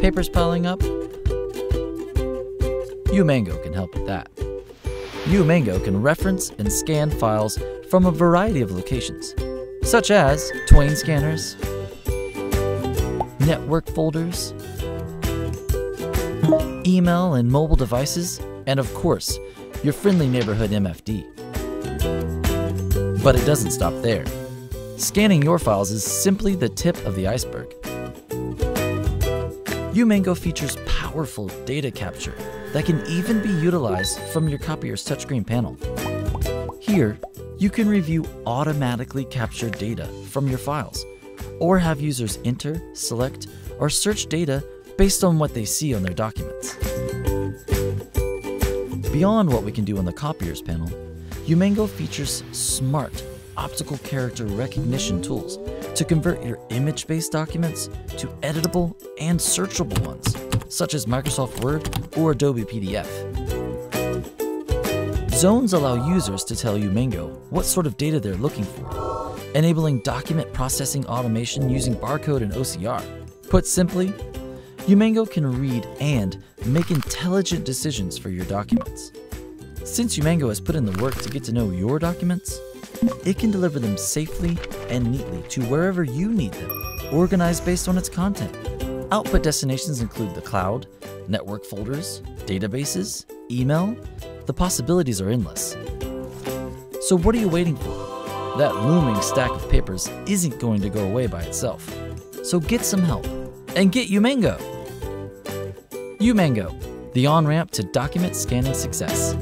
Papers piling up? UMango can help with that. UMango can reference and scan files from a variety of locations, such as Twain scanners, network folders, email and mobile devices, and of course, your friendly neighborhood MFD. But it doesn't stop there. Scanning your files is simply the tip of the iceberg. UMango features powerful data capture that can even be utilized from your copier's touchscreen panel. Here, you can review automatically captured data from your files, or have users enter, select, or search data based on what they see on their documents. Beyond what we can do on the copier's panel, UMango features smart optical character recognition tools to convert your image-based documents to editable and searchable ones, such as Microsoft Word or Adobe PDF. Zones allow users to tell UMango what sort of data they're looking for, enabling document processing automation using barcode and OCR. Put simply, UMango can read and make intelligent decisions for your documents. Since UMango has put in the work to get to know your documents, it can deliver them safely and neatly to wherever you need them, organized based on its content. Output destinations include the cloud, network folders, databases, email. The possibilities are endless. So, what are you waiting for? That looming stack of papers isn't going to go away by itself. So, get some help and get UMango. UMango, the on ramp to document scanning success.